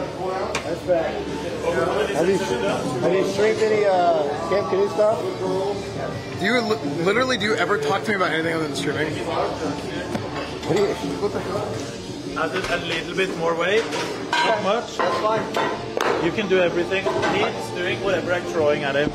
That's bad. Have you, have you streamed any uh, Camp Knut stuff? Do you li- literally do you ever talk to me about anything other than streaming? What you, what the, Add a little bit more weight, not much. that's fine. You can do everything. He's doing whatever I'm throwing at him.